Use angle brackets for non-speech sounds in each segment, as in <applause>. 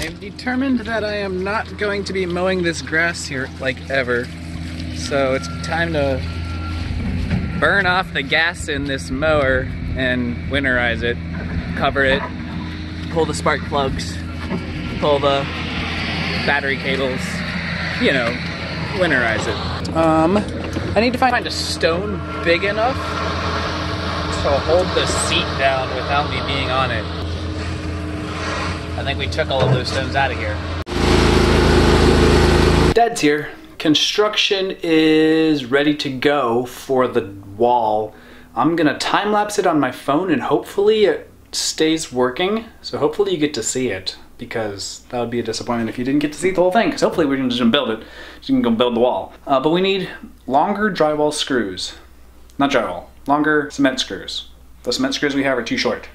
I've determined that I am not going to be mowing this grass here like ever. So it's time to burn off the gas in this mower and winterize it, cover it, pull the spark plugs, pull the battery cables, you know, winterize it. Um, I need to find a stone big enough to hold the seat down without me being on it. I think we took all of those stones out of here. Dad's here. Construction is ready to go for the wall. I'm gonna time lapse it on my phone and hopefully it stays working. So hopefully you get to see it because that would be a disappointment if you didn't get to see the whole thing because hopefully we're gonna build it. So you can go build the wall. Uh, but we need longer drywall screws. Not drywall, longer cement screws. The cement screws we have are too short.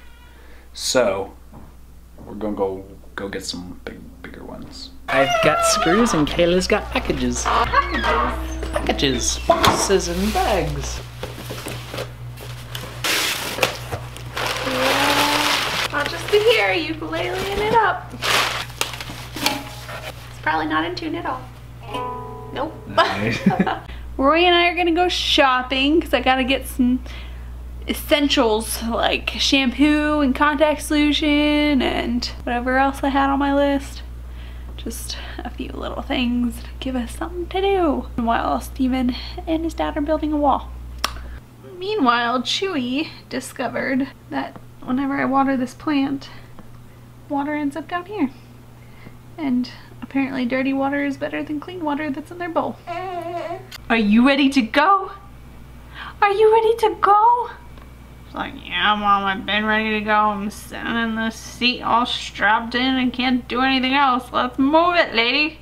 So we're gonna go go get some big bigger ones. I've got screws and Kayla's got packages. Packages. Packages, boxes and bags. Yeah. I'll just be here ukuleleing it up. It's probably not in tune at all. Nope. <laughs> Roy and I are gonna go shopping because I gotta get some essentials like shampoo and contact solution and whatever else I had on my list. Just a few little things to give us something to do while Steven and his dad are building a wall. Meanwhile, Chewy discovered that whenever I water this plant, water ends up down here. And apparently dirty water is better than clean water that's in their bowl. Are you ready to go? Are you ready to go? Like, yeah, mom, I've been ready to go. I'm sitting in the seat all strapped in and can't do anything else. Let's move it, lady.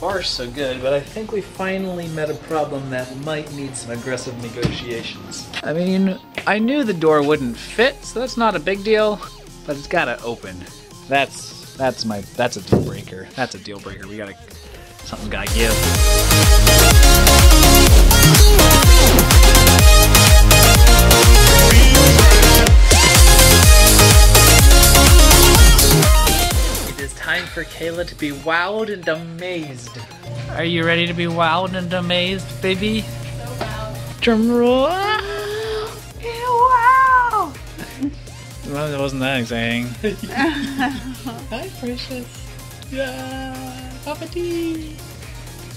Far so good, but I think we finally met a problem that might need some aggressive negotiations. I mean, I knew the door wouldn't fit, so that's not a big deal, but it's gotta open. That's that's my that's a deal breaker. That's a deal breaker. We gotta something's gotta give. For Kayla to be wowed and amazed. Are you ready to be wowed and amazed, baby? Drum roll. Wow! Well, it wasn't that exciting. <laughs> Hi, precious. Yeah, Papa T.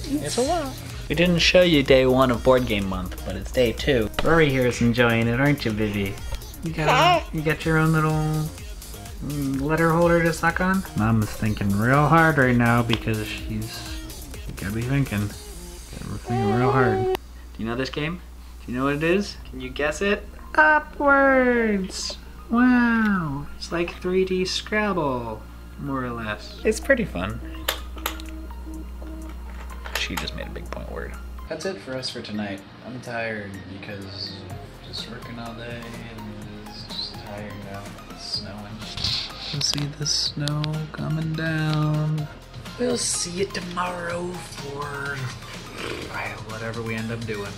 It's a lot. We didn't show you day one of board game month, but it's day two. Rory here is enjoying it, aren't you, baby? You got you got your own little Mm, letter holder to suck on. Mom is thinking real hard right now because she's you gotta be thinking. Gotta be thinking real hard. Do you know this game? Do you know what it is? Can you guess it? Upwords. Wow, it's like 3D Scrabble, more or less. It's pretty fun. She just made a big point word. That's it for us for tonight. I'm tired because just working all day and it's just tired now. It's snowing. We'll see the snow coming down. We'll see you tomorrow for uh, whatever we end up doing.